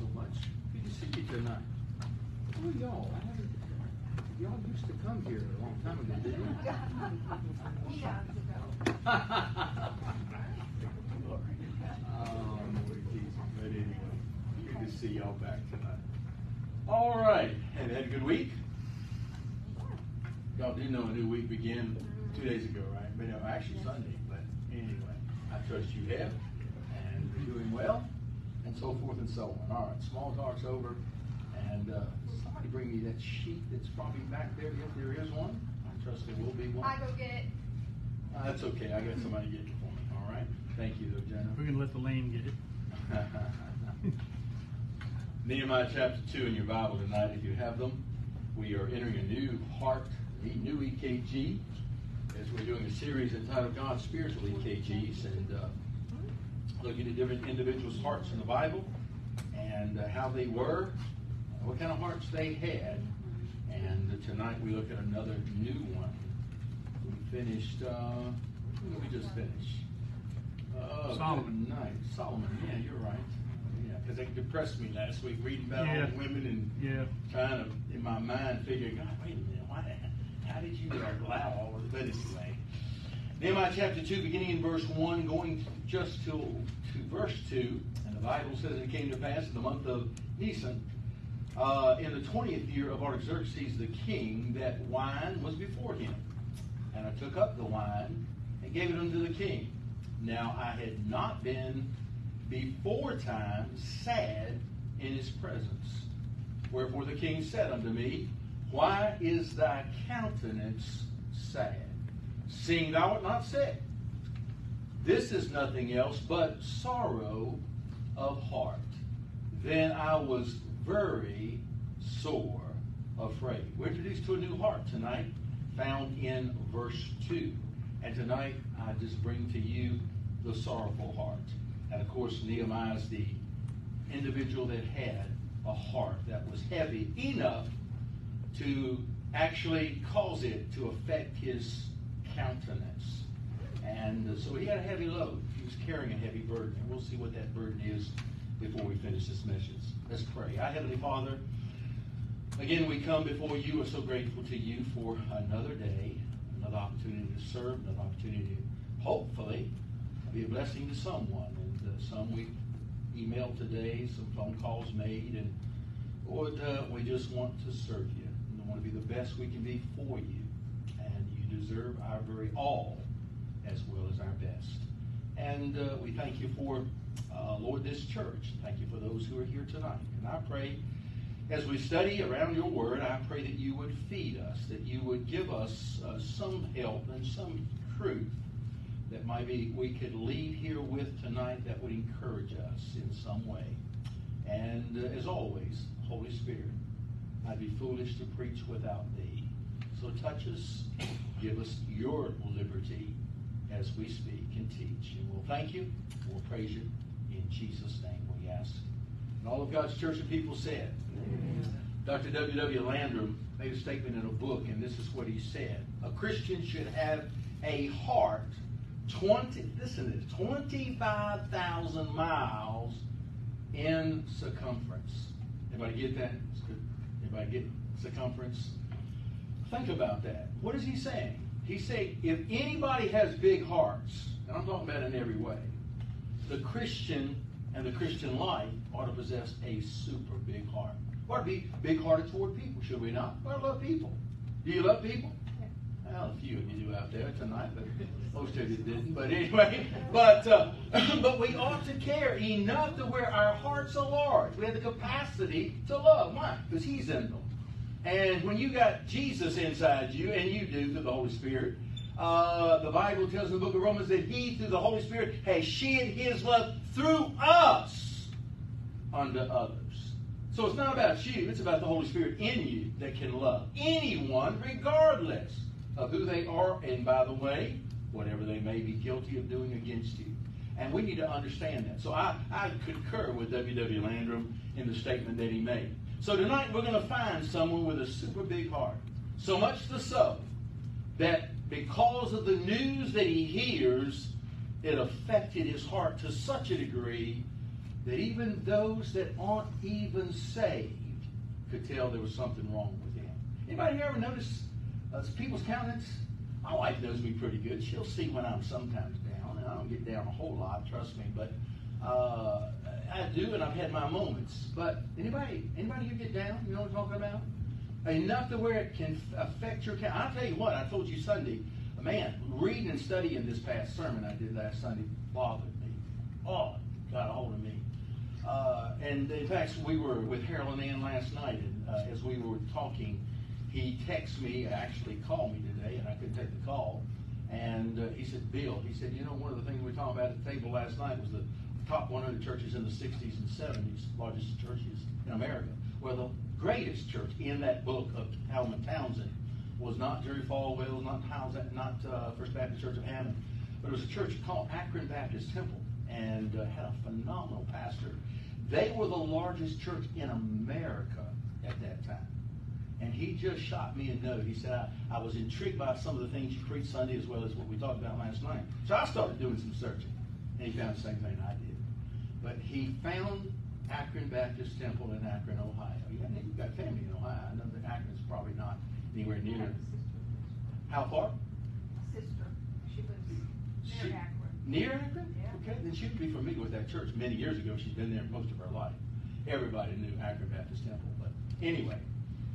so much. Good to see you tonight. Who are y'all? I haven't, y'all used to come here a long time ago, didn't you? Oh, Lord Jesus. But anyway, good to see y'all back tonight. All right. Have you had a good week? Y'all do know a new week began two days ago, right? But no, actually Sunday. But anyway, I trust you have and you're doing well, and so forth and so on. All right, small talk's over, and uh, somebody bring me that sheet that's probably back there if there is one. I trust there will be one. I go get it. Uh, that's okay. I got somebody get it for me. All right. Thank you, though, Jenna. We're gonna let the lame get it. Nehemiah chapter 2 in your Bible tonight, if you have them. We are entering a new heart, a new EKG, as we're doing a series entitled God's Spiritual EKGs and uh, looking at different individuals' hearts in the Bible and uh, how they were, what kind of hearts they had. And uh, tonight we look at another new one. We finished, uh, we just finish? Oh, Solomon. night. Solomon, yeah, you're right. Yeah, because it depressed me last week reading about all the women and Yeah. trying to, in my mind, figure, God, wait a minute, why, how did you allow all of this? But anyway, Nehemiah chapter 2, beginning in verse 1, going just till to verse 2, and the Bible says it came to pass in the month of Nisan, uh, in the 20th year of Artaxerxes the king, that wine was before him. And I took up the wine and gave it unto the king. Now I had not been before time sad in his presence. Wherefore the king said unto me, Why is thy countenance sad, seeing thou art not sick? This is nothing else but sorrow of heart. Then I was very sore afraid. We're introduced to a new heart tonight, found in verse 2. And tonight I just bring to you the sorrowful heart. And of course, Nehemiah is the individual that had a heart that was heavy enough to actually cause it to affect his countenance. And uh, so he had a heavy load. He was carrying a heavy burden. And we'll see what that burden is before we finish this message. Let's pray. Our Heavenly Father, again, we come before you. We're so grateful to you for another day, another opportunity to serve, another opportunity to hopefully be a blessing to someone. And uh, some we emailed today, some phone calls made, and Lord, uh, we just want to serve you. We want to be the best we can be for you. Deserve our very all as well as our best. And uh, we thank you for, uh, Lord, this church. Thank you for those who are here tonight. And I pray as we study around your word, I pray that you would feed us, that you would give us uh, some help and some truth that maybe we could leave here with tonight that would encourage us in some way. And uh, as always, Holy Spirit, I'd be foolish to preach without thee. So touch us, give us your liberty as we speak and teach. And we'll thank you, we'll praise you. In Jesus' name we ask. And all of God's church and people said, Dr. W. W. Landrum made a statement in a book, and this is what he said. A Christian should have a heart 20, listen to this, 25,000 miles in circumference. Anybody get that? Anybody get circumference? Think about that. What is he saying? He's saying if anybody has big hearts, and I'm talking about in every way, the Christian and the Christian life ought to possess a super big heart. We ought to be big hearted toward people, should we not? We ought to love people. Do you love people? Well, a few of you do out there tonight, but most of you didn't. But anyway, but uh, but we ought to care enough to where our hearts are large. We have the capacity to love. Why? Because He's in them. And when you got Jesus inside you, and you do through the Holy Spirit, uh, the Bible tells in the book of Romans that He, through the Holy Spirit, has shed His love through us unto others. So it's not about you, it's about the Holy Spirit in you that can love anyone regardless of who they are, and by the way, whatever they may be guilty of doing against you. And we need to understand that. So I, I concur with W. W. Landrum in the statement that he made. So tonight we're going to find someone with a super big heart. So much the so that because of the news that he hears, it affected his heart to such a degree that even those that aren't even saved could tell there was something wrong with him. Anybody here ever notice uh, people's countenance? My wife knows me pretty good. She'll see when I'm sometimes down, and I don't get down a whole lot, trust me. But uh, I do, and I've had my moments. But anybody, anybody here get down? You know what I'm talking about? Enough to where it can affect your. I'll tell you what. I told you Sunday. Man, reading and studying this past sermon I did last Sunday bothered me. Oh, got a hold of me. Uh, and in fact, we were with Harold and Ann last night, and uh, as we were talking, he texted me, actually called me today, and I couldn't take the call. And uh, he said, Bill, he said, you know, one of the things we talked about at the table last night was the top 100 churches in the 60s and 70s, largest churches in America. Well, the greatest church in that book of Howland Townsend was not Jerry Falwell, not Howes, not uh, First Baptist Church of Hammond, but it was a church called Akron Baptist Temple, and uh, had a phenomenal pastor. They were the largest church in America at that time. And he just shot me a note. He said, I, I was intrigued by some of the things you preached Sunday as well as what we talked about last night. So I started doing some searching. And he found the same thing I did. But he found Akron Baptist Temple in Akron, Ohio. Yeah, you've got family in Ohio. I know that Akron's probably not anywhere near. How far? Sister, she lives She- near Akron. Near Akron? Yeah. Okay, then she'd be familiar with that church. Many years ago, she's been there most of her life. Everybody knew Akron Baptist Temple. But anyway,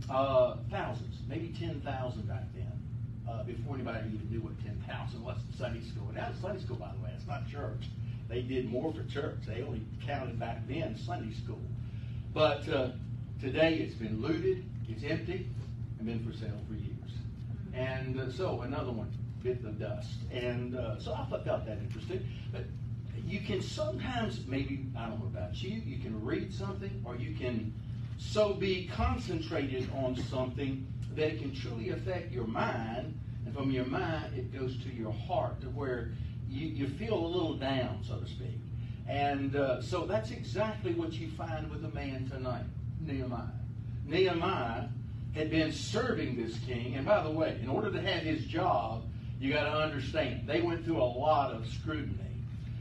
uh, thousands, maybe 10,000 back then, uh, before anybody even knew what 10,000 was in Sunday school. Now, it's Sunday school, by the way, it's not church. They did more for church. They only counted back then Sunday school. But uh, today it's been looted, it's empty, and been for sale for years. And uh, so another one bit the dust. And uh, so I thought that interesting. But you can sometimes, maybe, I don't know about you, you can read something or you can so be concentrated on something that it can truly affect your mind. And from your mind, it goes to your heart to where you, you feel a little down, so to speak. And uh, so that's exactly what you find with the man tonight, Nehemiah. Nehemiah had been serving this king. And by the way, in order to have his job, you got to understand, they went through a lot of scrutiny.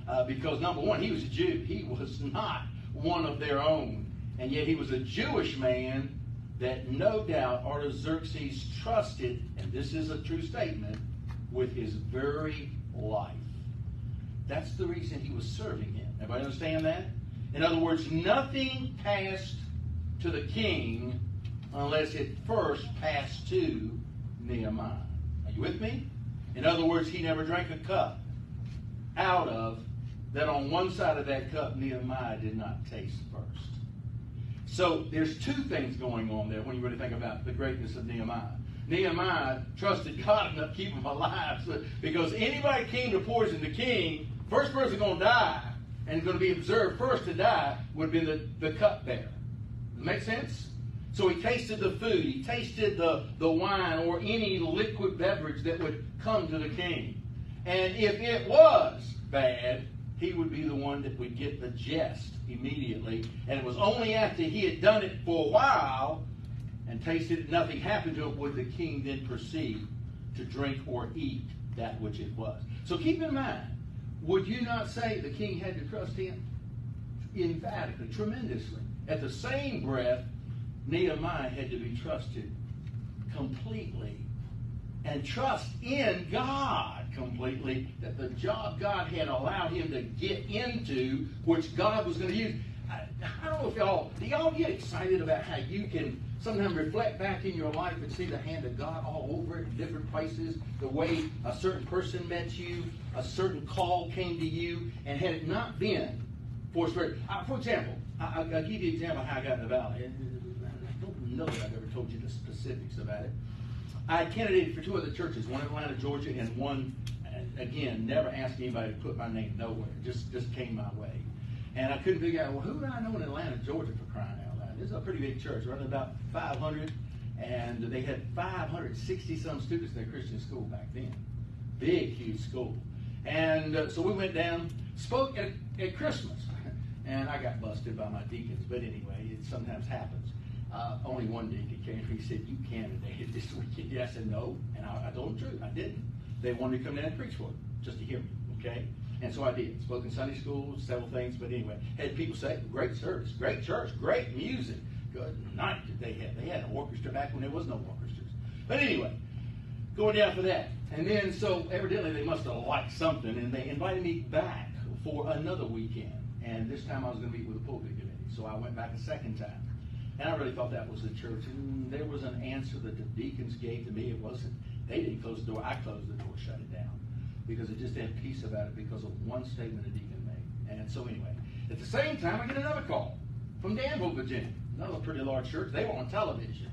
Uh, because, number one, he was a Jew. He was not one of their own. And yet he was a Jewish man that no doubt Artaxerxes trusted, and this is a true statement, with his very life. That's the reason he was serving him. Everybody understand that? In other words, nothing passed to the king unless it first passed to Nehemiah. Are you with me? In other words, he never drank a cup out of that on one side of that cup Nehemiah did not taste first. So there's two things going on there when you really think about the greatness of Nehemiah. Nehemiah trusted God enough to keep him alive because anybody came to poison the king, first person going to die and going to be observed first to die would been the, the cupbearer. Make sense? So he tasted the food, he tasted the, the wine or any liquid beverage that would come to the king. And if it was bad, he would be the one that would get the jest immediately. And it was only after he had done it for a while and tasted it, nothing happened to it, would the king then proceed to drink or eat that which it was. So keep in mind, would you not say the king had to trust him? Emphatically, tremendously. At the same breath, Nehemiah had to be trusted completely and trust in God completely that the job God had allowed him to get into, which God was going to use. I, I don't know if y'all, do y'all get excited about how you can sometimes reflect back in your life and see the hand of God all over it in different places, the way a certain person met you, a certain call came to you, and had it not been for Spirit. Uh, for example, I, will give you an example of how I got in the valley. I don't know that I've ever told you the specifics about it. I candidated for two other churches, one in Atlanta, Georgia, and one, again, never asked anybody to put my name nowhere. Just just came my way. And I couldn't figure out, well, who do I know in Atlanta, Georgia for crying? This is a pretty big church, running about 500, and they had 560 some students in their Christian school back then. Big, huge school. And uh, so we went down, spoke at, at Christmas, and I got busted by my deacons, but anyway, it sometimes happens. Uh, only one deacon came. He said, "You candidated this weekend." Yeah, I said no, and I, I told the truth. I didn't. They wanted to come down and preach for it, just to hear me. Okay. And so I did. Spoke in Sunday school, several things, but anyway, had people say, great service, great church, great music. Good night did they have. They had an orchestra back when there was no orchestras. But anyway, going down for that. And then, so evidently they must have liked something, and they invited me back for another weekend. And this time I was going to meet with the pulpit committee. So I went back a second time. And I really thought that was the church. And there was an answer that the deacons gave to me. It wasn't, they didn't close the door. I closed the door, shut it down. Because it just had peace about it because of one statement a deacon made. And so anyway, at the same time, I get another call from Danville, Virginia. Another pretty large church. They were on television.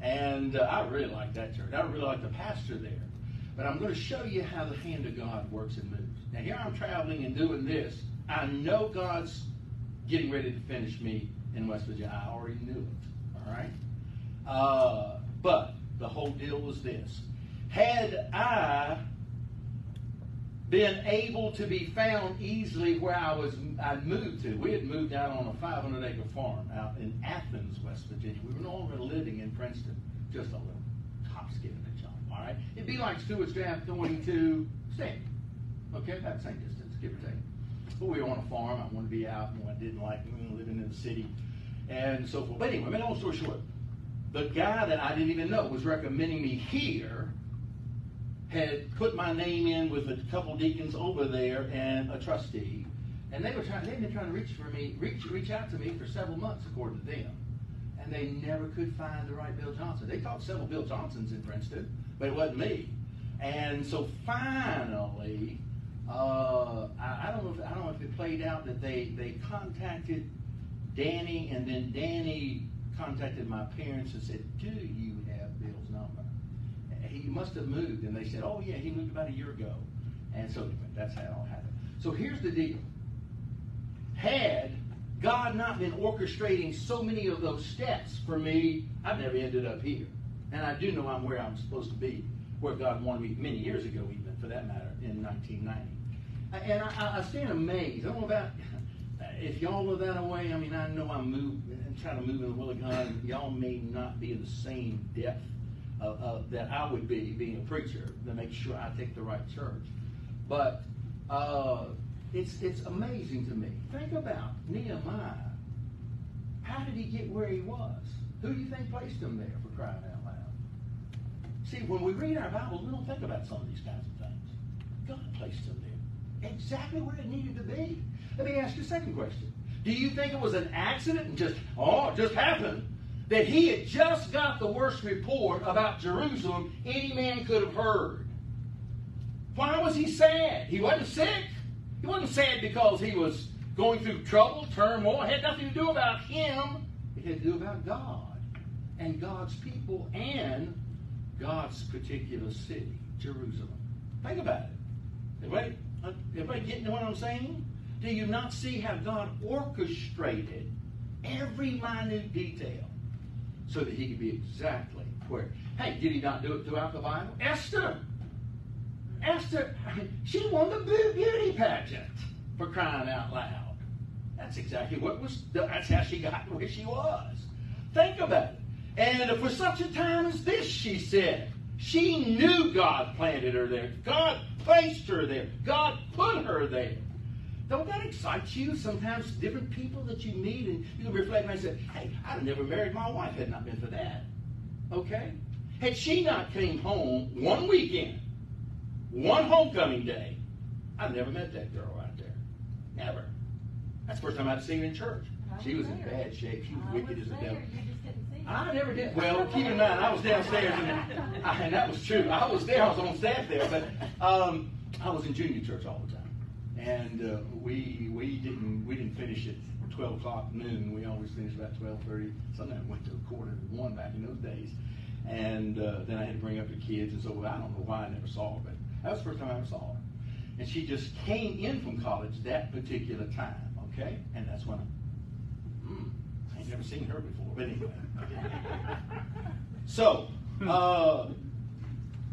And uh, I really like that church. I really like the pastor there. But I'm going to show you how the hand of God works and moves. Now, here I'm traveling and doing this. I know God's getting ready to finish me in West Virginia. I already knew it. All right? Uh, but the whole deal was this. Had I been able to be found easily where I was I'd moved to. We had moved out on a 500 acre farm out in Athens, West Virginia. We were no longer living in Princeton, just a little top skipping a jump. All right, it'd be like Stuarts Draft going to Staunton. Okay, about the same distance, give or take. But we were on a farm. I wanted to be out, and I didn't like living in the city, and so forth. But anyway, make long story short, the guy that I didn't even know was recommending me here had put my name in with a couple deacons over there and a trustee, and they were trying. They've been trying to reach for me, reach reach out to me for several months, according to them, and they never could find the right Bill Johnson. They talked several Bill Johnsons in Princeton, but it wasn't me. And so finally, uh, I, I don't know. If, I don't know if it played out that they they contacted Danny, and then Danny contacted my parents and said, "Do you have Bill's number?" He must have moved. And they said, oh, yeah, he moved about a year ago. And so that's how it all happened. So here's the deal. Had God not been orchestrating so many of those steps for me, I'd never ended up here. And I do know I'm where I'm supposed to be, where God wanted me many years ago, even for that matter, in 1990. And I, I stand amazed. I don't know about if y'all are that way. I mean, I know I'm and trying to move in the will of God. Y'all may not be in the same depth uh, uh, that I would be being a preacher to make sure I take the right church. But uh, it's it's amazing to me. Think about Nehemiah. How did he get where he was? Who do you think placed him there for crying out loud? See, when we read our Bibles, we don't think about some of these kinds of things. God placed him there, exactly where it needed to be. Let me ask you a second question. Do you think it was an accident and just, oh, it just happened? That he had just got the worst report about Jerusalem any man could have heard. Why was he sad? He wasn't sick. He wasn't sad because he was going through trouble, turmoil. It had nothing to do about him. It had to do about God and God's people and God's particular city, Jerusalem. Think about it. Everybody, everybody getting what I'm saying? Do you not see how God orchestrated every minute detail? So that he could be exactly where. Hey, did he not do it throughout the Bible? Esther. Esther, she won the beauty pageant for crying out loud. That's exactly what was, that's how she got where she was. Think about it. And for such a time as this, she said, she knew God planted her there. God placed her there. God put her there. Don't that excite you? Sometimes different people that you meet and you can reflect and say, hey, I'd have never married my wife had not been for that. Okay? Had she not came home one weekend, one homecoming day, I'd never met that girl right there. Never. That's the first time I'd seen her in church. She was in bad shape. She was wicked as a devil. I never did. Well, keep in mind, I was downstairs, and, I, and that was true. I was there. I was on staff there, but um, I was in junior church all the time and uh, we we didn't we didn't finish at 12 o'clock noon. We always finished about 12:30. Sometimes went to a quarter to one back in those days, and uh, then I had to bring up the kids, and so I don't know why I never saw her, but that was the first time I ever saw her. And she just came in from college that particular time, okay? And that's when I, hmm, I ain't never seen her before, but anyway. so, uh,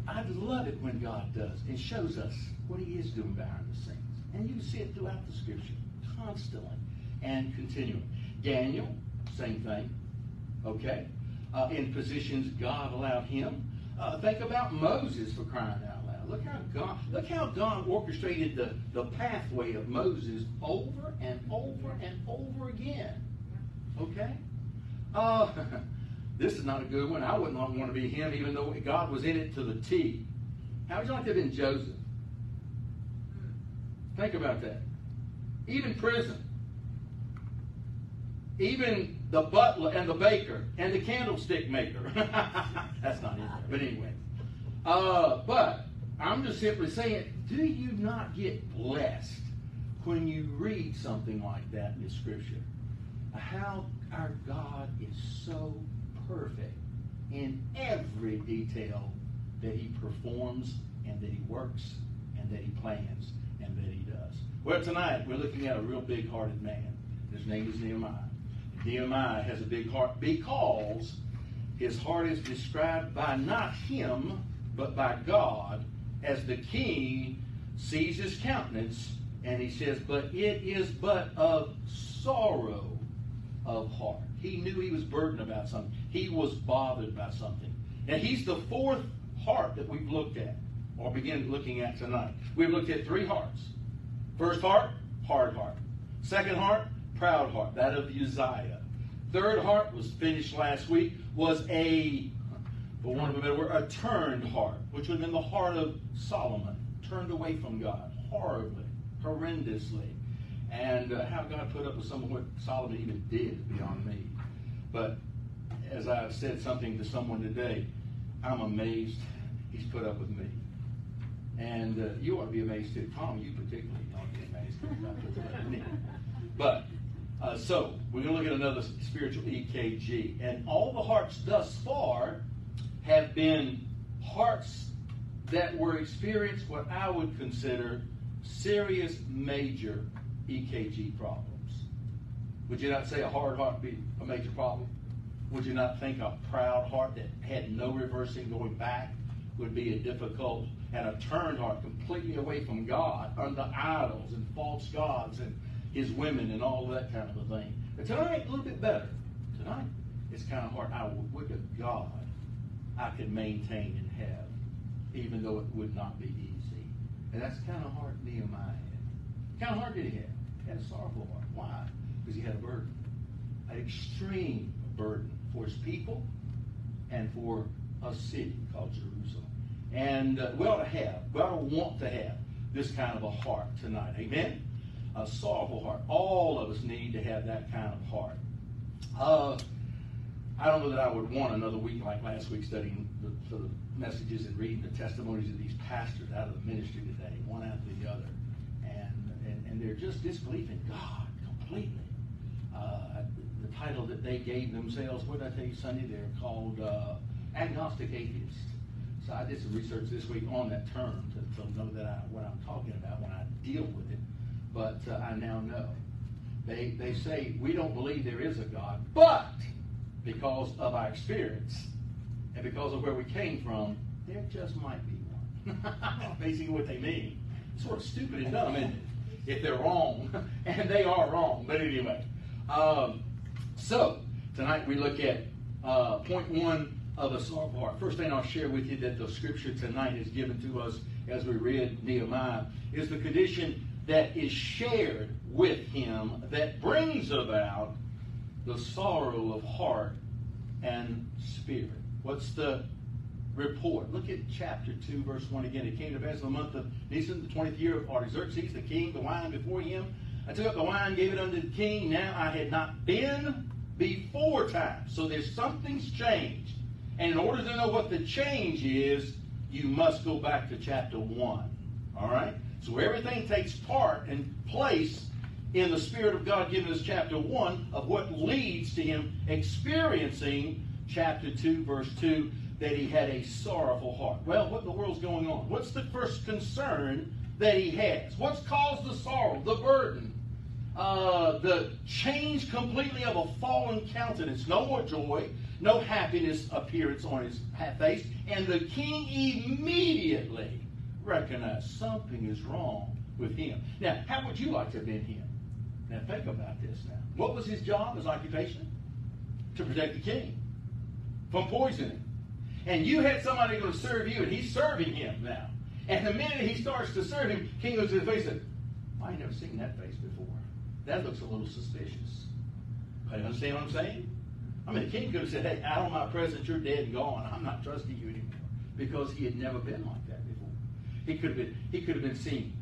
I love it when God does and shows us what He is doing behind the scenes. And you see it throughout the scripture, constantly and continually. Daniel, same thing. Okay? Uh, in positions God allowed him. Uh, think about Moses for crying out loud. Look how God, look how God orchestrated the, the pathway of Moses over and over and over again. Okay? Uh, this is not a good one. I wouldn't want to be him, even though God was in it to the T. How would you like to have been Joseph? Think about that. Even prison. Even the butler and the baker and the candlestick maker. That's not there. But anyway. Uh, but I'm just simply saying, do you not get blessed when you read something like that in the scripture? How our God is so perfect in every detail that he performs and that he works and that he plans and that he does. Well, tonight we're looking at a real big hearted man. His name is Nehemiah. Nehemiah has a big heart because his heart is described by not him, but by God as the king sees his countenance and he says, But it is but of sorrow of heart. He knew he was burdened about something. He was bothered by something. And he's the fourth heart that we've looked at or begin looking at tonight. We've looked at three hearts. First heart, hard heart. Second heart, proud heart, that of Uzziah. Third heart was finished last week, was a, for one of a better word, a turned heart, which would have been the heart of Solomon, turned away from God, horribly, horrendously. And uh, how God put up with some of what Solomon even did beyond me. But as I've said something to someone today, I'm amazed he's put up with me. And uh, you ought to be amazed too. Tom, you particularly ought to be amazed. but, uh, so, we're going to look at another spiritual EKG. And all the hearts thus far have been hearts that were experienced what I would consider serious major EKG problems. Would you not say a hard heart be a major problem? Would you not think a proud heart that had no reversing going back would be a difficult and a turned heart completely away from God under idols and false gods and his women and all that kind of a thing. But tonight, a little bit better. Tonight, it's kind of hard. I would, to God I could maintain and have, even though it would not be easy. And that's kind of hard Nehemiah had. Kind of hard did he have? He had a sorrowful heart. Why? Because he had a burden, an extreme burden for his people and for a city called Jerusalem. And uh, we ought to have, we ought to want to have this kind of a heart tonight. Amen? A sorrowful heart. All of us need to have that kind of heart. Uh, I don't know that I would want another week like last week studying the, the messages and reading the testimonies of these pastors out of the ministry today, one after the other. And, and, and they're just disbelieving God completely. Uh, the title that they gave themselves, what did I tell you Sunday? They're called uh, agnostic atheists. So I did some research this week on that term to, to know that I, what I'm talking about when I deal with it. But uh, I now know. They, they say we don't believe there is a God, but because of our experience and because of where we came from, there just might be one. Basically, what they mean. It's sort of stupid and dumb, isn't it? If they're wrong, and they are wrong. But anyway, um, so tonight we look at uh, point one of a sorrowful heart. First thing I'll share with you that the scripture tonight is given to us as we read Nehemiah is the condition that is shared with him that brings about the sorrow of heart and spirit. What's the report? Look at chapter 2, verse 1 again. It came to pass in the month of Nisan, the 20th year of Artaxerxes, the king, the wine before him. I took up the wine, gave it unto the king. Now I had not been before time. So there's something's changed. And in order to know what the change is, you must go back to chapter 1. All right? So everything takes part and place in the Spirit of God given us chapter 1 of what leads to him experiencing chapter 2, verse 2, that he had a sorrowful heart. Well, what in the world's going on? What's the first concern that he has? What's caused the sorrow, the burden, uh, the change completely of a fallen countenance? No more joy, no happiness appearance on his face. And the king immediately recognized something is wrong with him. Now, how would you like to have been him? Now, think about this now. What was his job, his occupation? To protect the king from poisoning. And you had somebody going to serve you, and he's serving him now. And the minute he starts to serve him, king looks at his face and says, I ain't never seen that face before. That looks a little suspicious. But you understand what I'm saying? I mean, the king could have said, hey, out of my presence, you're dead and gone. I'm not trusting you anymore. Because he had never been like that before. He could have been, he could have been seen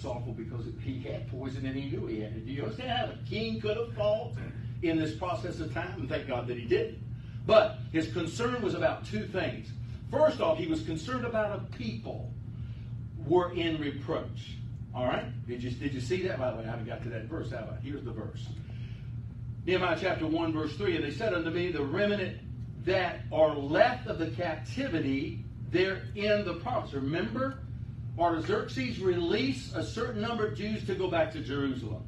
sorrowful because he had poison and he knew he had it. Do you understand how the king could have fought in this process of time? And thank God that he didn't. But his concern was about two things. First off, he was concerned about a people were in reproach. All right? Did you, did you see that? By the way, I haven't got to that verse, have I? Here's the verse. Nehemiah chapter 1, verse 3, And they said unto me, The remnant that are left of the captivity, they're in the province. Remember, Artaxerxes released a certain number of Jews to go back to Jerusalem.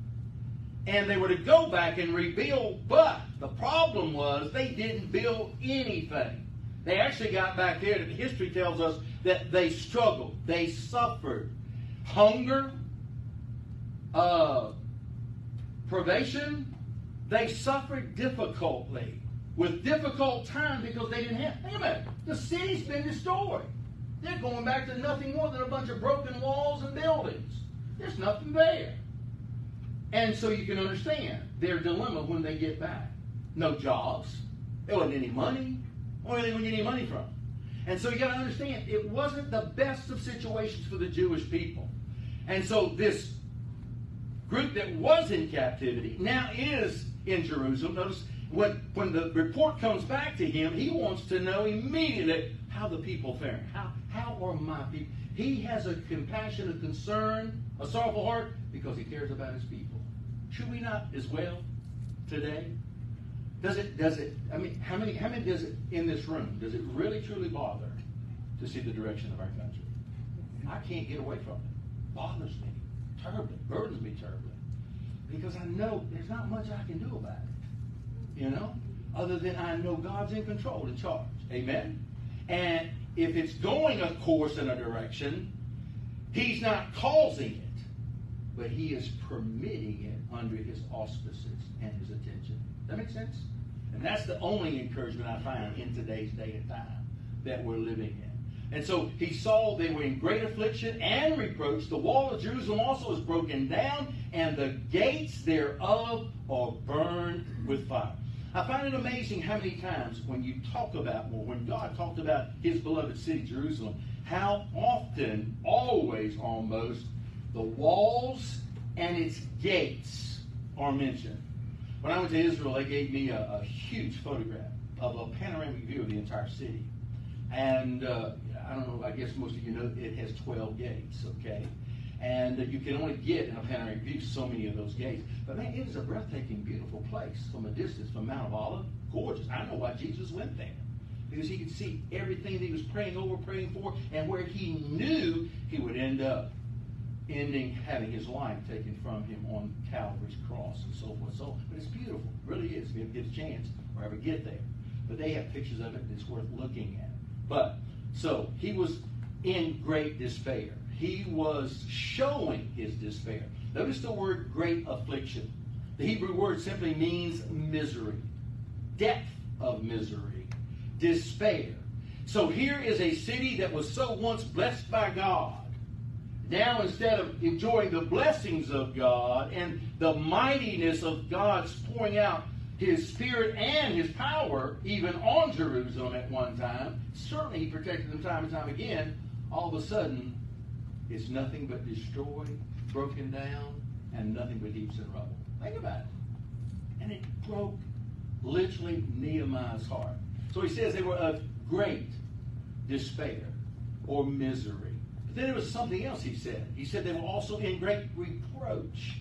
And they were to go back and rebuild, but the problem was they didn't build anything. They actually got back there, and history tells us that they struggled, they suffered hunger, uh, privation. They suffered difficultly, with difficult time because they didn't have. Think about it. The city's been destroyed. They're going back to nothing more than a bunch of broken walls and buildings. There's nothing there. And so you can understand their dilemma when they get back. No jobs. There wasn't any money. Where are they going to get any money from? And so you got to understand, it wasn't the best of situations for the Jewish people. And so this group that was in captivity now is in Jerusalem. Notice when, when the report comes back to him, he wants to know immediately how the people faring. How, how are my people? He has a compassion, a concern, a sorrowful heart because he cares about his people. Should we not as well today? Does it, does it, I mean, how many, how many does it in this room, does it really truly bother to see the direction of our country? I can't get away from it. Bothers me terribly, burdens me terribly. Because I know there's not much I can do about it. You know? Other than I know God's in control, and charge. Amen? And if it's going a course in a direction, He's not causing it, but He is permitting it under His auspices and His attention. That makes sense? And that's the only encouragement I find in today's day and time that we're living in. And so he saw they were in great affliction and reproach. The wall of Jerusalem also is broken down, and the gates thereof are burned with fire. I find it amazing how many times when you talk about, well, when God talked about his beloved city, Jerusalem, how often, always almost, the walls and its gates are mentioned. When I went to Israel, they gave me a, a huge photograph of a panoramic view of the entire city. And uh, I don't know, I guess most of you know it has 12 gates, okay? And you can only get in a panoramic view so many of those gates. But man, it is a breathtaking, beautiful place from a distance from Mount of Olives. Gorgeous. I know why Jesus went there. Because he could see everything that he was praying over, praying for, and where he knew he would end up ending having his life taken from him on Calvary's cross and so forth. So, but it's beautiful, it really is. If you ever get a chance or ever get there, but they have pictures of it that's worth looking at. But so he was in great despair. He was showing his despair. Notice the word great affliction. The Hebrew word simply means misery, depth of misery, despair. So here is a city that was so once blessed by God. Now, instead of enjoying the blessings of God and the mightiness of God's pouring out his spirit and his power, even on Jerusalem at one time. Certainly, he protected them time and time again. All of a sudden, it's nothing but destroyed, broken down, and nothing but heaps and rubble. Think about it. And it broke literally Nehemiah's heart. So he says they were of great despair or misery. But then there was something else he said. He said they were also in great reproach,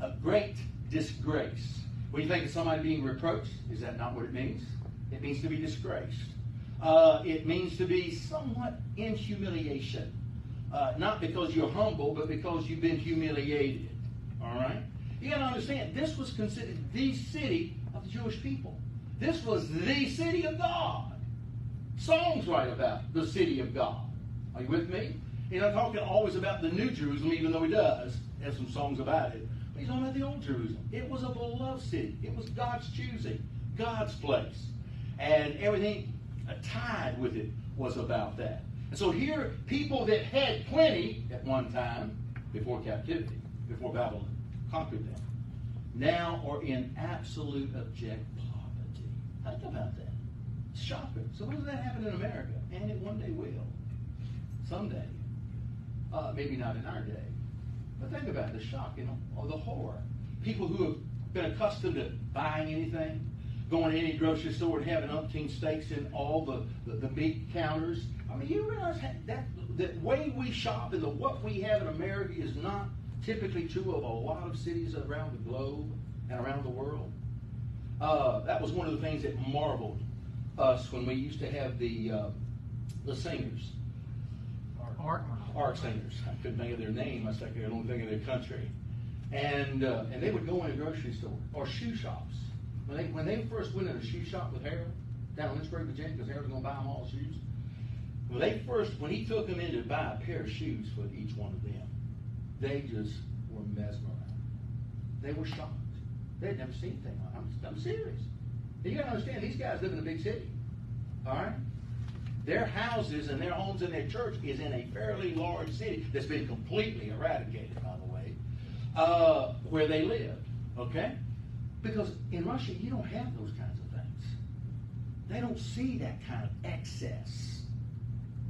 a great disgrace. When you think of somebody being reproached, is that not what it means? It means to be disgraced. Uh, it means to be somewhat in humiliation. Uh, not because you're humble, but because you've been humiliated. All right? You got to understand, this was considered the city of the Jewish people. This was the city of God. Songs write about the city of God. Are you with me? Not talking always about the New Jerusalem, even though he does have some songs about it. He's talking about the old Jerusalem. It was a beloved city. It was God's choosing, God's place. And everything tied with it was about that. And so here, people that had plenty at one time, before captivity, before Babylon conquered them, now are in absolute abject poverty. Think about that. It's shocking. Suppose that happen in America, and it one day will. Someday. Uh, maybe not in our day. But think about the shock, you know, or the horror. People who have been accustomed to buying anything, going to any grocery store and having umpteen steaks in all the, the, the meat counters. I mean, you realize that the way we shop and the what we have in America is not typically true of a lot of cities around the globe and around the world. Uh, that was one of the things that marveled us when we used to have the uh, the singers, Art. art singers. I couldn't think of their name. I was thinking I don't think of their country, and uh, and they would go in a grocery store or shoe shops. When they when they first went in a shoe shop with Harold down in Lynchburg, Virginia, because Harold was going to buy them all shoes. When they first when he took them in to buy a pair of shoes for each one of them, they just were mesmerized. They were shocked. They had never seen anything like. I'm, I'm serious. And you got to understand, these guys live in a big city. Their houses and their homes and their church is in a fairly large city that's been completely eradicated, by the way, uh, where they live. Okay? Because in Russia, you don't have those kinds of things. They don't see that kind of excess.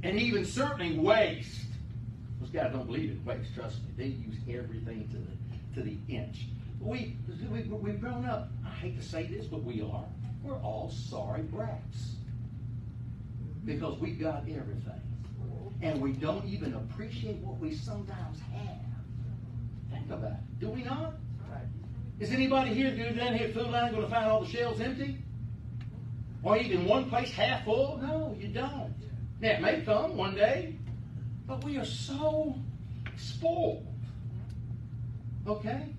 And even certainly waste. Those guys don't believe in waste, trust me. They use everything to the, to the inch. We, we, we've grown up, I hate to say this, but we are. We're all sorry brats. Because we've got everything. And we don't even appreciate what we sometimes have. Think about it. Do we not? Is anybody here go down here food line going to find all the shelves empty? Or even one place half full? No, you don't. Now, it may come one day, but we are so spoiled. Okay?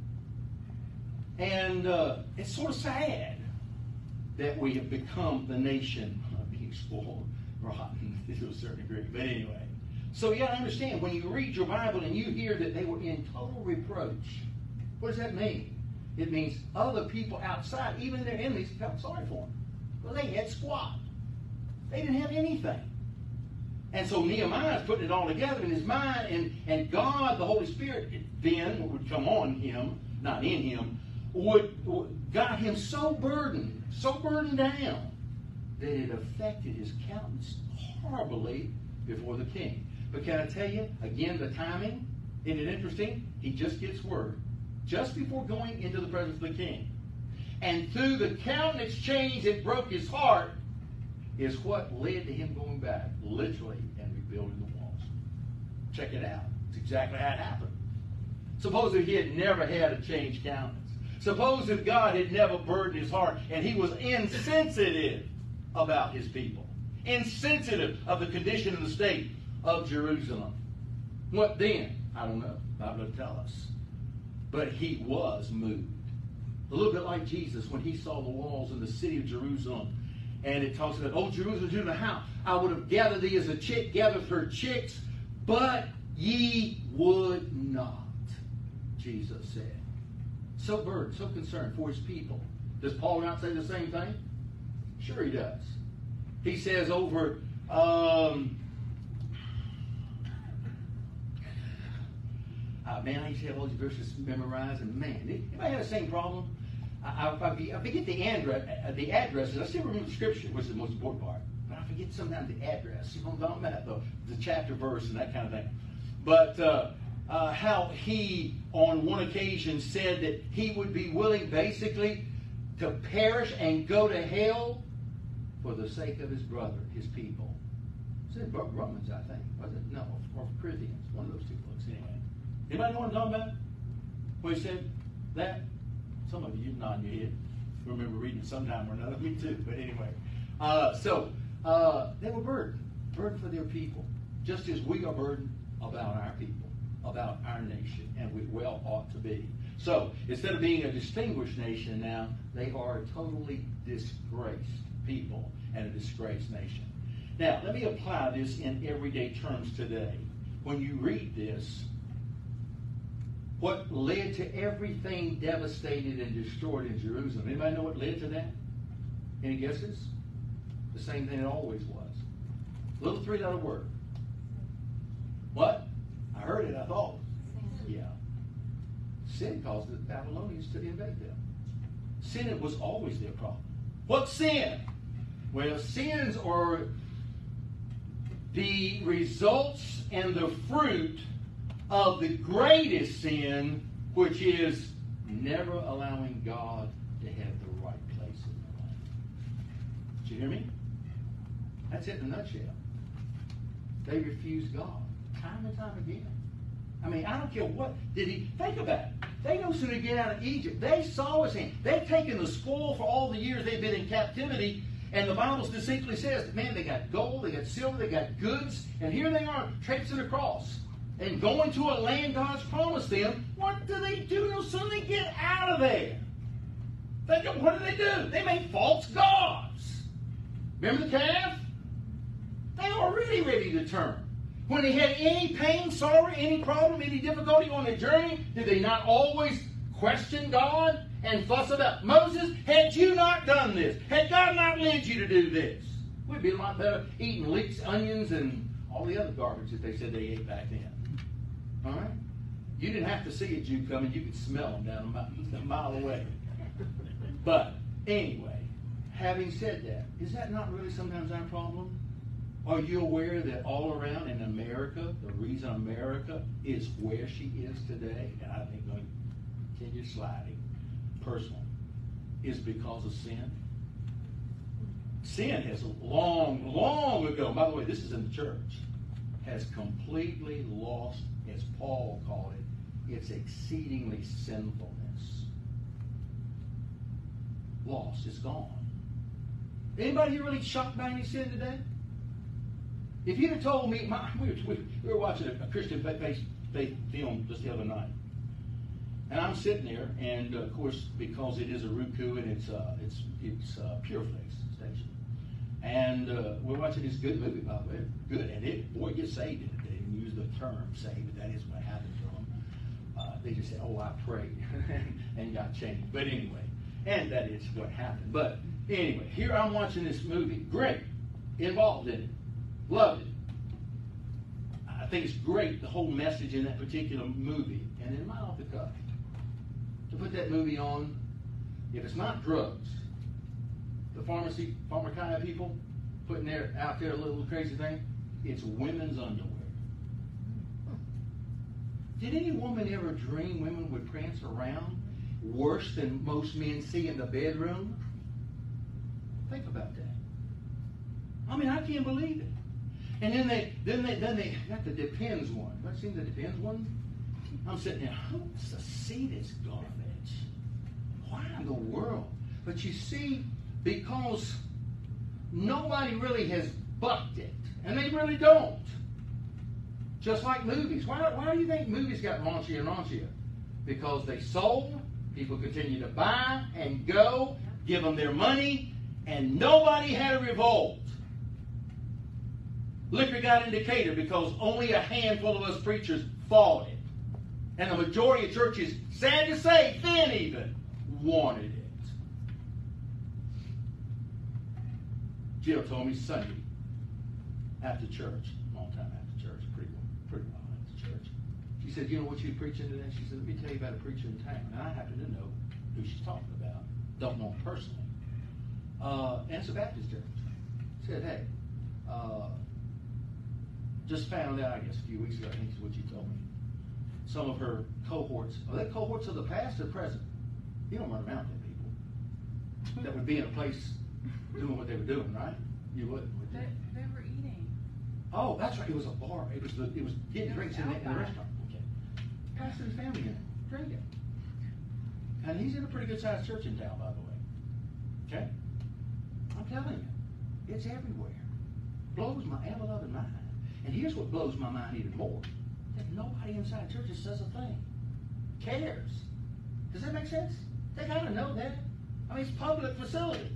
And uh, it's sort of sad that we have become the nation of being spoiled rotten to a certain degree. But anyway. So you got to understand, when you read your Bible and you hear that they were in total reproach, what does that mean? It means other people outside, even their enemies, felt sorry for them. Well, they had squat. They didn't have anything. And so Nehemiah is putting it all together in his mind, and, and God, the Holy Spirit, then would come on him, not in him, would, would got him so burdened, so burdened down, that it affected his countenance horribly before the king. But can I tell you, again, the timing, isn't it interesting? He just gets word just before going into the presence of the king. And through the countenance change that broke his heart is what led to him going back, literally, and rebuilding the walls. Check it out. It's exactly how it happened. Suppose if he had never had a changed countenance. Suppose if God had never burdened his heart and he was insensitive about his people, insensitive of the condition and the state of Jerusalem. What then? I don't know. The Bible doesn't tell us. But he was moved. A little bit like Jesus when he saw the walls in the city of Jerusalem. And it talks about, Oh, Jerusalem, Jerusalem, how I would have gathered thee as a chick gathereth her chicks, but ye would not, Jesus said. So burdened, so concerned for his people. Does Paul not say the same thing? Sure he does. He says over um, uh, man, I used to have all these verses memorized, and man, anybody have the same problem? I, I, I forget the address, uh, the addresses. I still remember the scripture, which is the most important part, but I forget sometimes the address. You know what I'm talking about? The, the chapter, verse, and that kind of thing. But uh, uh, how he, on one occasion, said that he would be willing, basically, to perish and go to hell for the sake of his brother, his people. It said Romans, I think, was it? No, or Corinthians, one of those two books, anyway. Anybody know what I'm talking about? When he said that? Some of you nod your head. Remember reading it sometime or another. Me too, but anyway. Uh, so, uh, they were burdened. Burdened for their people. Just as we are burdened about our people, about our nation, and we well ought to be. So, instead of being a distinguished nation now, they are totally disgraced people and a disgraced nation. Now, let me apply this in everyday terms today. When you read this, what led to everything devastated and destroyed in Jerusalem? Anybody know what led to that? Any guesses? The same thing it always was. Little three letter word What? I heard it, I thought. Yeah. Sin caused the Babylonians to invade them. Sin was always their problem. What sin? Well, sins are the results and the fruit of the greatest sin, which is never allowing God to have the right place in their life. Did you hear me? That's it in a nutshell. They refuse God time and time again. I mean, I don't care what did he think about it. They no sooner get out of Egypt. They saw his hand. They've taken the spoil for all the years they've been in captivity. And the Bible distinctly says that man, they got gold, they got silver, they got goods, and here they are traipsing across and going to a land God's promised them. What do they do no sooner they get out of there? Think of what did they do? They made false gods. Remember the calf? They were really ready to turn. When they had any pain, sorrow, any problem, any difficulty on their journey, did they not always question God and fuss about Moses? Had you not done this, had God not led you to do this, we'd be a lot better eating leeks, onions, and all the other garbage that they said they ate back then. All right? You didn't have to see a Jew coming; you could smell them down a mile, a mile away. But anyway, having said that, is that not really sometimes our problem? Are you aware that all around in America, the reason America is where she is today, and I think going continue sliding, personal, is because of sin? Sin has long, long ago, by the way, this is in the church, has completely lost, as Paul called it, its exceedingly sinfulness. Lost, it's gone. Anybody here really shocked by any sin today? If you'd have told me, my, we, were, we, were watching a, a Christian faith, faith film just the other night, and I'm sitting there, and of course, because it is a Roku and it's uh, it's it's uh, Pure Flix station, and uh, we're watching this good movie by the way, good, and it boy gets saved it. They didn't use the term saved, but that is what happened to them. Uh, they just said, "Oh, I prayed," and got changed. But anyway, and that is what happened. But anyway, here I'm watching this movie, great, involved in it. Loved it. I think it's great, the whole message in that particular movie. And in my off the cuff, put that movie on, if it's not drugs, the pharmacy, pharmacia people putting their out there a little crazy thing, it's women's underwear. Did any woman ever dream women would prance around worse than most men see in the bedroom? Think about that. I mean, I can't believe it. And then they, then they, then they got the depends one. Have you seen the depends one? I'm sitting there. Who wants to see this garbage? Why in the world? But you see, because nobody really has bucked it, and they really don't. Just like movies. Why, why do you think movies got raunchier and raunchier? Because they sold, people continue to buy and go, give them their money, and nobody had a revolt. Liquor got in Decatur because only a handful of us preachers fought it. And the majority of churches, sad to say, then even, wanted it. Jill told me Sunday after church, long time after church, pretty well, pretty while after church. She said, "You know what you're preaching today?" She said, "Let me tell you about a preacher in town." And I happen to know who she's talking about. Don't know him personally. Uh, and it's a Baptist church. Said, "Hey, uh, just found out, I guess, a few weeks ago. I think is what you told me. Some of her cohorts are they cohorts of the past or present? You don't run around with people that would be in a place doing what they were doing, right? You wouldn't, would you? They, they were eating. Oh, that's right. It was a bar. It was the, it was getting drinks in the, in the restaurant. Okay. Pastor and family in it, drinking. And he's in a pretty good sized church in town, by the way. Okay? I'm telling you, it's everywhere. Blows my ever loving mind. And here's what blows my mind even more: that nobody inside churches says a thing, cares. Does that make sense? They gotta know that. I mean, it's public facility.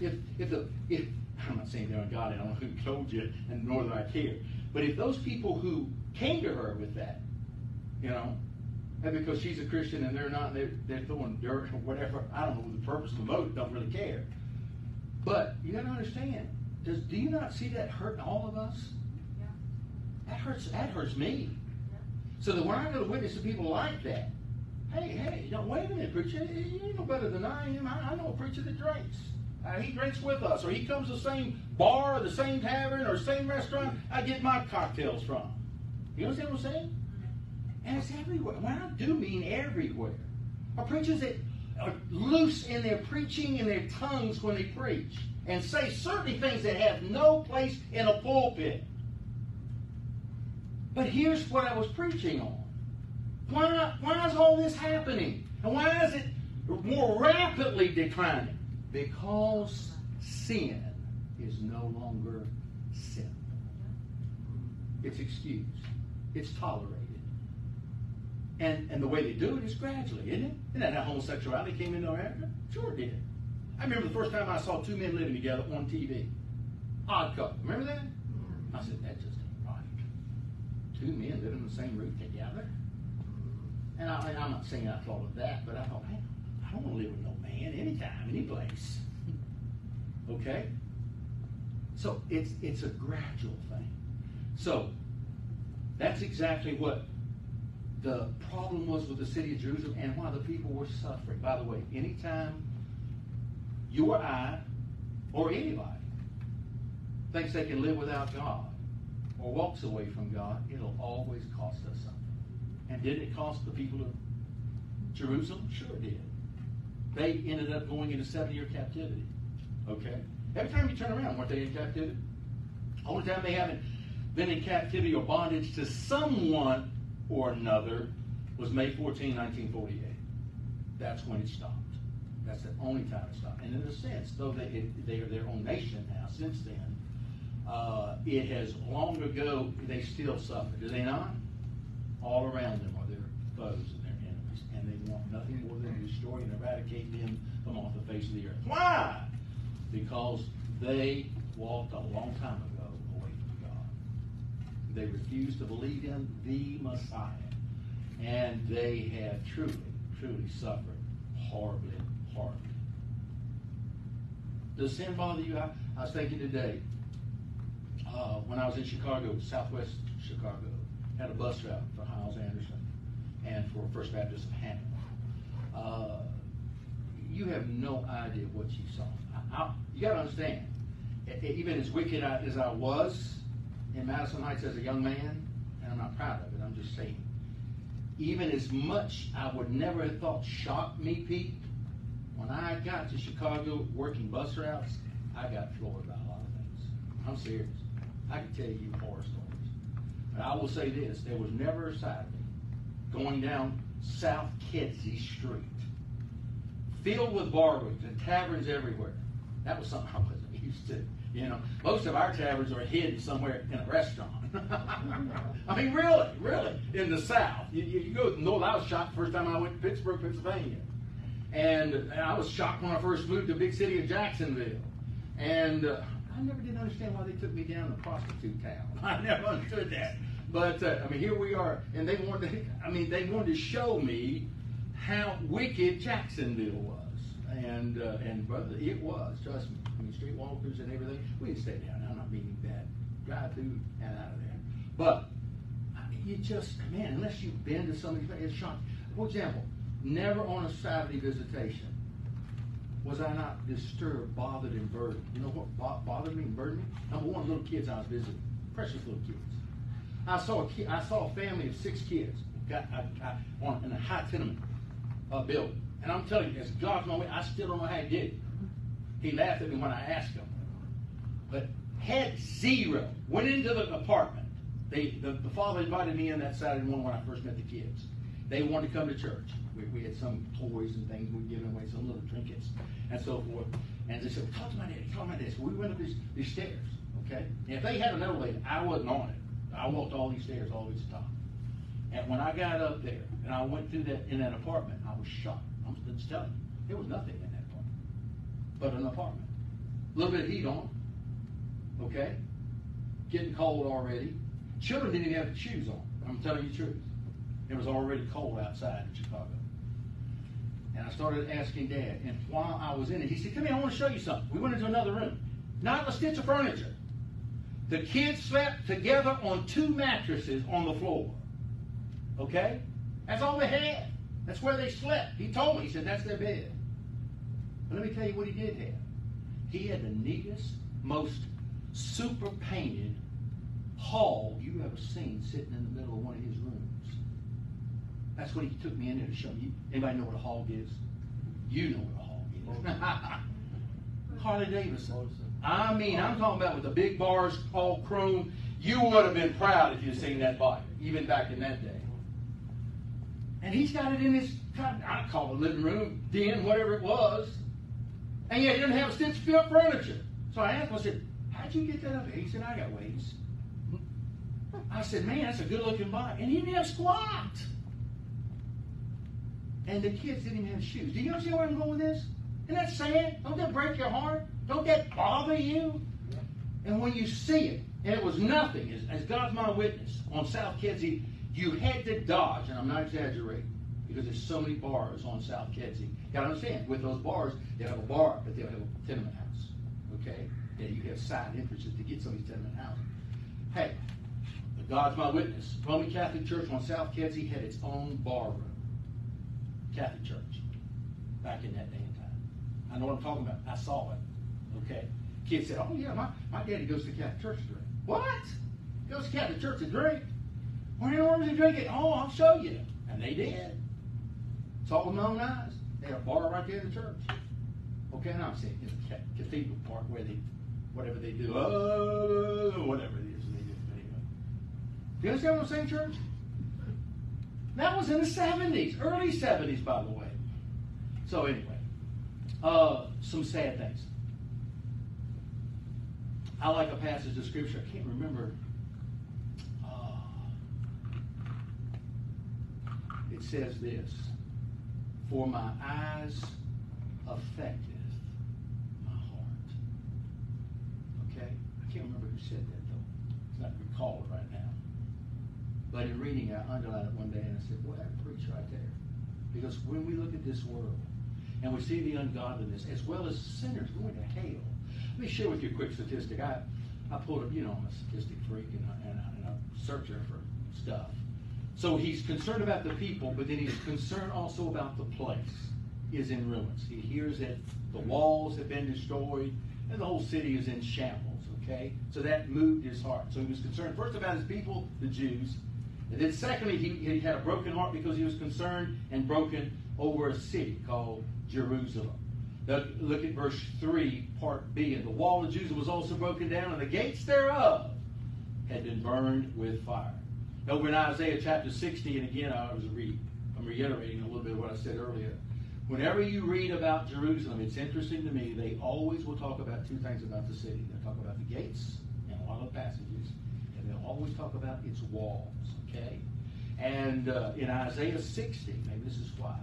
If if the if I'm not saying they're ungodly, I don't know who told you, and nor do I care. But if those people who came to her with that, you know, and because she's a Christian and they're not, they're, they're throwing dirt or whatever, I don't know the purpose of the motive, don't really care. But you got to understand, does do you not see that hurting all of us? Yeah. That hurts. That hurts me. Yeah. So that when I go to witness to people like that, hey, hey, know, wait a minute, preacher, you ain't no better than I am. I, I know a preacher that drinks. Uh, he drinks with us, or he comes to the same bar, or the same tavern, or same restaurant I get my cocktails from. You understand what I'm saying? And it's everywhere. When I do mean everywhere. Are preachers that are loose in their preaching and their tongues when they preach and say certainly things that have no place in a pulpit. But here's what I was preaching on. Why, why is all this happening? And why is it more rapidly declining? Because sin is no longer sin. It's excused. It's tolerated. And, and the way they do it is gradually, isn't it? Isn't that how homosexuality came into America? Sure did. I remember the first time I saw two men living together on TV. Odd couple. Remember that? I said, that just ain't right. Two men living in the same roof together? And, I, and I'm not saying I thought of that, but I thought, man, I don't want to live with no man anytime, any place. Okay? So it's it's a gradual thing. So that's exactly what the problem was with the city of Jerusalem and why the people were suffering. By the way, anytime you or I or anybody thinks they can live without God or walks away from God, it'll always cost us something. And did it cost the people of Jerusalem? Sure it did. They ended up going into seven year captivity. Okay? Every time you turn around, weren't they in captivity? Only time they haven't been in captivity or bondage to someone or another was May 14, 1948. That's when it stopped. That's the only time it stopped. And in a sense, though they, it, they are their own nation now, since then, uh, it has long ago, they still suffer. Do they not? All around them are their foes and their enemies. And they want nothing more than to destroy and eradicate them from off the face of the earth. Why? Because they walked a long time ago away from God. They refused to believe in the Messiah. And they have truly, truly suffered horribly, horribly. Does sin bother you? I, I was thinking today, uh, when I was in Chicago, Southwest Chicago, had a bus route for Hyles Anderson and for First Baptist of Hammond. Uh, you have no idea what you saw. I, I, you got to understand, even as wicked as I was in Madison Heights as a young man, and I'm not proud of it, I'm just saying, even as much I would never have thought shocked me, Pete, when I got to Chicago working bus routes, I got floored by a lot of things. I'm serious. I can tell you horror stories. I will say this, there was never a me going down South Kedzie Street, filled with bar rooms and taverns everywhere. That was something I wasn't used to. You know, most of our taverns are hidden somewhere in a restaurant. I mean, really, really, in the South. You, you, you go north. I was shocked the first time I went to Pittsburgh, Pennsylvania, and, and I was shocked when I first moved to the big city of Jacksonville, and uh, I never did understand why they took me down to prostitute town. I never understood that. But uh, I mean, here we are, and they wanted. To, I mean, they wanted to show me how wicked Jacksonville was, and uh, and brother, it was. Trust me. I mean, streetwalkers and everything. We didn't stay down. I'm not meaning that. Drive through and out of there. But I mean, you just man, unless you've been to some of these it's shocking. For example, never on a Saturday visitation was I not disturbed, bothered, and burdened. You know what bothered me and burdened me? Number one, little kids I was visiting, precious little kids. I saw a I saw a family of six kids got I, I, on in a high tenement uh, building, and I'm telling you, as God's my way, I still don't know how he did it. He laughed at me when I asked him, but had zero. Went into the apartment. They the, the father invited me in that Saturday morning when I first met the kids. They wanted to come to church. We, we had some toys and things we were giving away, some little trinkets and so forth. And they said, well, talk to my daddy, talk to my daddy. So we went up these, these stairs, okay? And if they had an elevator, I wasn't on it. I walked all these stairs all the way to the top. And when I got up there and I went through that in that apartment, I was shocked. I'm just telling you, there was nothing in that apartment but an apartment. A little bit of heat on, okay? Getting cold already. Children didn't even have shoes on. I'm telling you the truth. It was already cold outside in Chicago. And I started asking Dad, and while I was in it, he said, Come here, I want to show you something. We went into another room. Not a stitch of furniture. The kids slept together on two mattresses on the floor. Okay? That's all they had. That's where they slept. He told me, he said, that's their bed. But let me tell you what he did have. He had the neatest, most super painted hall you ever seen sitting in the middle of one of his rooms. That's what he took me in there to show me. Anybody know what a hall is? You know what a hall is. Oh, Harley Davidson. I mean, I'm talking about with the big bars, all chrome. You would have been proud if you'd seen that bike, even back in that day. And he's got it in his, I call it living room, den, whatever it was. And yet he didn't have a stitch built furniture. So I asked him, I said, how'd you get that up? He said, I got ways. I said, man, that's a good looking bike. And he didn't have squat. And the kids didn't even have shoes. Do you understand where I'm going with this? Isn't that sad? Don't that break your heart? Don't that bother you? And when you see it, and it was nothing, as, as God's my witness, on South Kedzie, you had to dodge, and I'm not exaggerating, because there's so many bars on South Kedzie. You gotta understand, with those bars, they have a bar, but they'll have a tenement house. Okay? Yeah, you have side entrances to get some of these tenement houses. Hey, God's my witness. Roman Catholic Church on South Kedzie had its own bar room. Catholic Church. Back in that day and. I know what I'm talking about. I saw it. Okay. Kids said, Oh yeah, my, my daddy goes to Catholic Church to drink. What? Goes to Catholic Church to drink? Where in the world does he drink it? Oh, I'll show you. And they did. Saw with my own eyes. They had a bar right there in the church. Okay, now I'm saying in the cathedral part where they, whatever they do, uh, whatever it is they do. Anyway. Do you understand what I'm saying, church? That was in the 70s, early 70s, by the way. So, anyway, uh, some sad things. I like a passage of scripture. I can't remember. Uh, it says this For my eyes affecteth my heart. Okay? I can't remember who said that, though. It's not recalled right now. But in reading I underlined it one day and I said, Boy, that preach right there. Because when we look at this world and we see the ungodliness as well as sinners going to hell, let me share with you a quick statistic. I, I pulled up, you know, I'm a statistic freak and, I, and, I, and a searcher for stuff. So he's concerned about the people, but then he's concerned also about the place is in ruins. He hears that the walls have been destroyed and the whole city is in shambles, okay? So that moved his heart. So he was concerned first about his people, the Jews, and then secondly, he, he had a broken heart because he was concerned and broken over a city called Jerusalem. Now, look at verse 3, part B. And the wall of Jerusalem was also broken down, and the gates thereof had been burned with fire. Over in Isaiah chapter 60, and again, I was re, I'm reiterating a little bit of what I said earlier. Whenever you read about Jerusalem, it's interesting to me, they always will talk about two things about the city. They'll talk about the gates in a lot of passages, and they'll always talk about its walls, okay? And uh, in Isaiah 60, maybe this is why,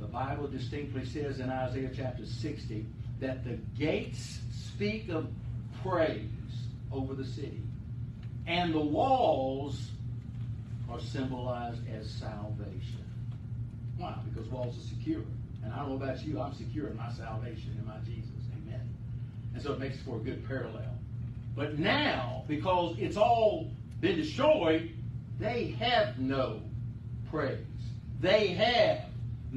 the Bible distinctly says in Isaiah chapter 60 that the gates speak of praise over the city, and the walls are symbolized as salvation. Why? Because walls are secure. And I don't know about you, I'm secure in my salvation in my Jesus. Amen. And so it makes for a good parallel. But now, because it's all been destroyed, they have no praise. They have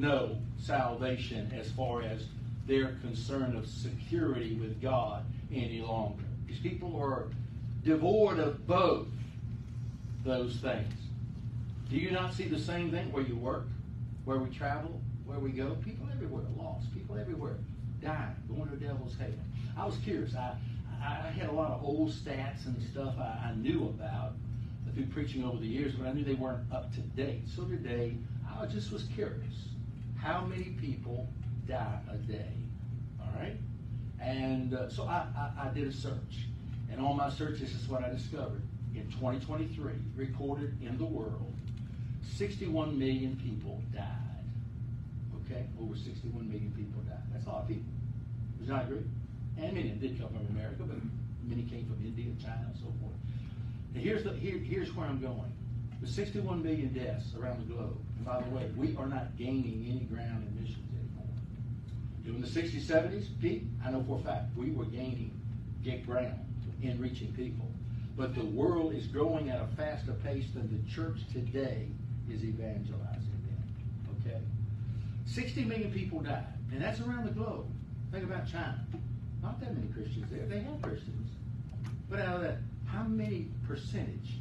no salvation as far as their concern of security with God any longer. These people are devoid of both those things. Do you not see the same thing where you work, where we travel, where we go? People everywhere lost. People everywhere dying, going to the devil's hell. I was curious. I, I had a lot of old stats and stuff I, I knew about through preaching over the years, but I knew they weren't up to date. So today, I just was curious. How many people die a day? All right? And uh, so I, I, I did a search. And on my search, this is what I discovered. In 2023, recorded in the world, 61 million people died. Okay? Over 61 million people died. That's a lot of people. Would you not agree? And many did come from America, but many came from India, China, and so forth. Now here's, the, here, here's where I'm going. With 61 million deaths around the globe, and by the way, we are not gaining any ground in missions anymore. During the 60s, 70s, Pete, I know for a fact, we were gaining get ground in reaching people. But the world is growing at a faster pace than the church today is evangelizing them. Okay? 60 million people died, and that's around the globe. Think about China. Not that many Christians there. They have Christians. But out of that, how many percentage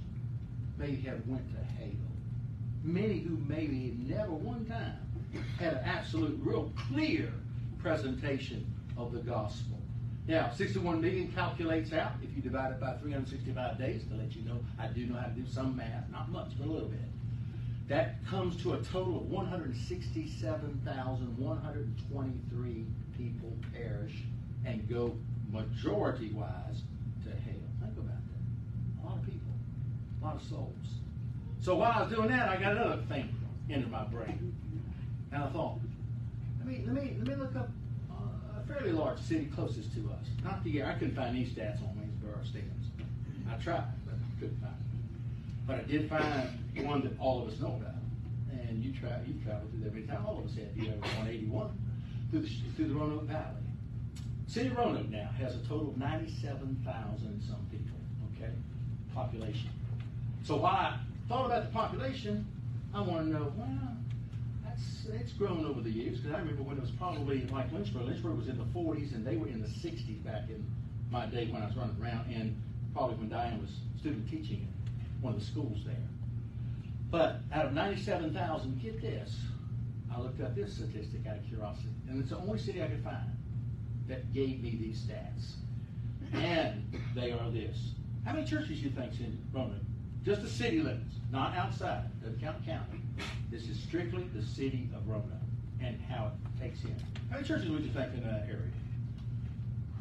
may have went to hell? Many who maybe never one time had an absolute, real clear presentation of the gospel. Now, 61 million calculates out, if you divide it by 365 days, to let you know, I do know how to do some math, not much, but a little bit. That comes to a total of 167,123 people perish and go majority wise to hell. Think about that. A lot of people, a of souls. So while I was doing that, I got another thing into my brain. And I thought, let me, let me, let me look up uh, a fairly large city closest to us. Not the, I couldn't find any stats on Waynesboro Stevens. I tried, but I couldn't find it. But I did find one that all of us know about. And you try, you traveled through there many times. All of us had the uh, 181 through the, through the Roanoke Valley. City of Roanoke now has a total of 97,000 some people, okay, population. So while I thought about the population, I want to know, well, that's, it's grown over the years, because I remember when it was probably like Lynchburg. Lynchburg was in the 40s, and they were in the 60s back in my day when I was running around, and probably when Diane was student teaching at one of the schools there. But out of 97,000, get this, I looked up this statistic out of curiosity, and it's the only city I could find that gave me these stats. And they are this. How many churches do you think's in Roanoke? Just the city limits, not outside, doesn't count the county. This is strictly the city of Roanoke and how it takes in. How many churches would you think in that area?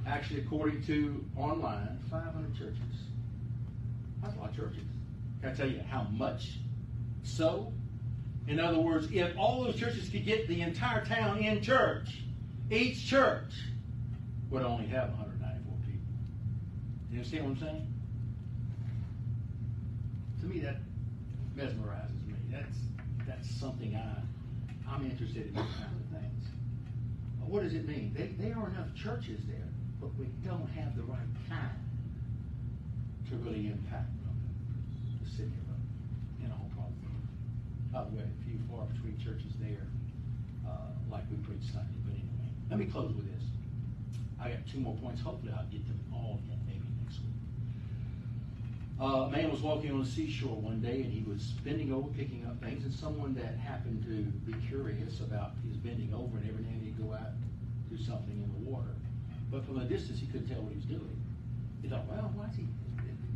Actually, according to online, 500 churches. That's a lot of churches. Can I tell you how much so? In other words, if all those churches could get the entire town in church, each church would only have 194 people. You understand what I'm saying? Me, that mesmerizes me. That's that's something I I'm interested in these kinds of things. What does it mean? They, there are enough churches there, but we don't have the right kind to really impact the city of. You know, probably. By the way, a few far between churches there, uh, like we preached Sunday. But anyway, let me close with this. I got two more points. Hopefully, I'll get them all in. Uh, a man was walking on the seashore one day, and he was bending over, picking up things, and someone that happened to be curious about his bending over, and every now and then he'd go out do something in the water. But from a distance, he couldn't tell what he was doing. He thought, well, why is he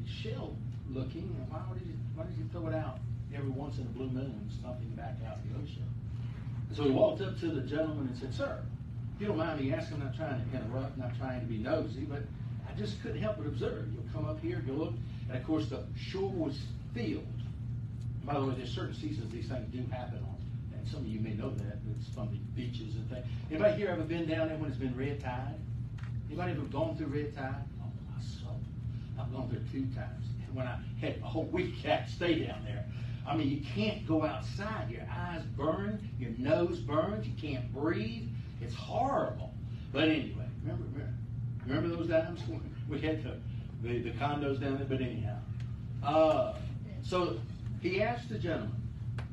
shell looking? and Why did he, why does he throw it out every once in a blue moon, something back out the ocean? And so he walked up to the gentleman and said, sir, if you don't mind me asking, I'm not trying to interrupt, not trying to be nosy, but I just couldn't help but observe. You'll come up here, you'll look, and of course the shore was filled. By the way, there's certain seasons these things do happen on, and some of you may know that. It's from the beaches and things. Anybody here ever been down there when it's been red tide? Anybody ever gone through red tide? Oh my soul, I've gone through two times. And when I had a whole week, to stay down there. I mean, you can't go outside. Your eyes burn, your nose burns, you can't breathe. It's horrible. But anyway, remember, remember, remember those times we had the, the, the condos down there? But anyhow, uh, so he asked the gentleman,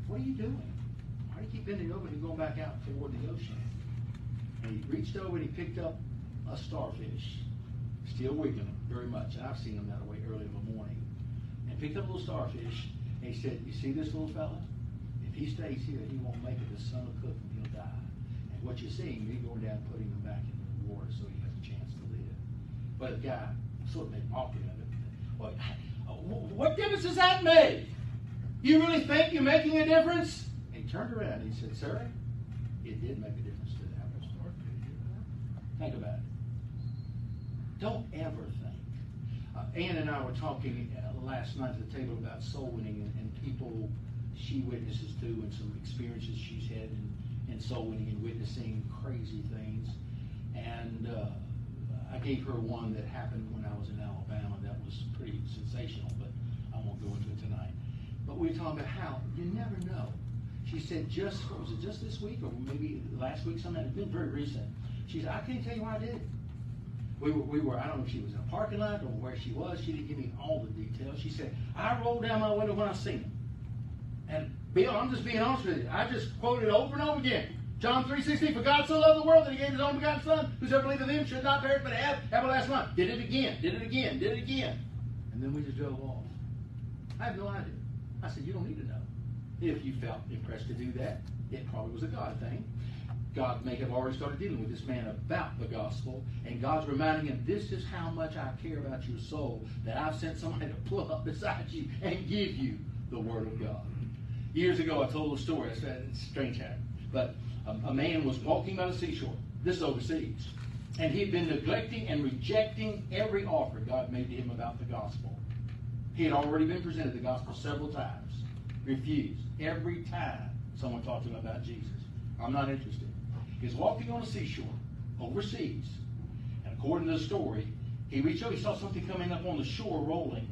"What are you doing? Why do you keep bending over and going back out toward the ocean?" And he reached over and he picked up a starfish, still wiggling very much. I've seen them that way early in the morning. And picked up a little starfish and he said, "You see this little fella? If he stays here, he won't make it. The sun will cook him. He'll die." And what you're seeing, me going down, and putting him back into the water so he has a chance to. But the guy sort of made mockery of it. Well, what difference does that make? You really think you're making a difference? And he turned around and he said, Sir, it did make a difference to that. Think about it. Don't ever think. Uh, Ann and I were talking uh, last night at the table about soul winning and, and people she witnesses to and some experiences she's had in, in soul winning and witnessing crazy things. And uh, I gave her one that happened when I was in Alabama that was pretty sensational, but I won't go into it tonight. But we were talking about how you never know. She said just what was it just this week or maybe last week? Something it's been very recent. She said I can't tell you why I did it. We were, we were, I don't know if she was in a parking lot or where she was. She didn't give me all the details. She said, I rolled down my window when I seen him. And Bill, I'm just being honest with you. I just quoted over and over again. John 3.16, for God so loved the world that he gave his only begotten son, whosoever believeth in him should not perish but have everlasting life. Did it again, did it again, did it again. And then we just drove off. I have no idea. I said, you don't need to know. If you felt impressed to do that, it probably was a God thing. God may have already started dealing with this man about the gospel, and God's reminding him, this is how much I care about your soul, that I've sent somebody to pull up beside you and give you the Word of God. Years ago, I told a story. It's a strange habit. But a, a man was walking by the seashore. This is overseas. And he had been neglecting and rejecting every offer God made to him about the gospel. He had already been presented the gospel several times, refused. Every time someone talked to him about Jesus. I'm not interested. He's walking on the seashore, overseas. And according to the story, he reached over, he saw something coming up on the shore rolling.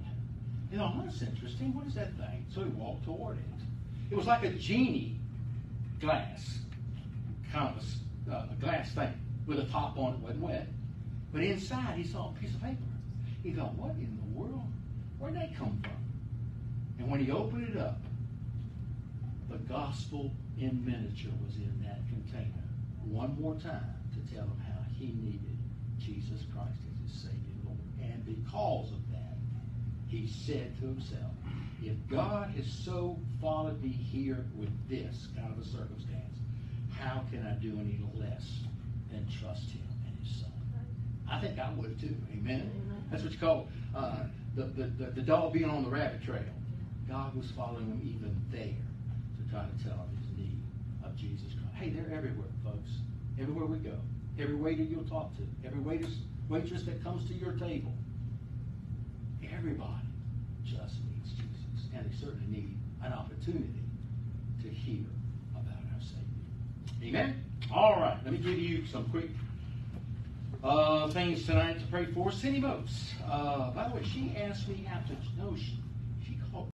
You know, that's interesting. What is that thing? So he walked toward it. It was like a genie glass, kind of a, uh, a glass thing with a top on it, wasn't wet. But inside, he saw a piece of paper. He thought, what in the world? Where'd that come from? And when he opened it up, the gospel in miniature was in that container. One more time to tell him how he needed Jesus Christ as his Savior Lord. And because of that, he said to himself, if God has so followed me here with this kind of a circumstance, how can I do any less than trust him and his son? I think I would too. Amen. That's what you call uh, the, the, the, dog being on the rabbit trail. God was following him even there to try to tell him his need of Jesus Christ. Hey, they're everywhere, folks. Everywhere we go. Every waiter you'll talk to. Every waitress, waitress that comes to your table. Everybody just needs Jesus. And they certainly need an opportunity to hear. Amen? All right, let me give you some quick uh, things tonight to pray for. Cindy Moats. Uh, by the way, she asked me to know she,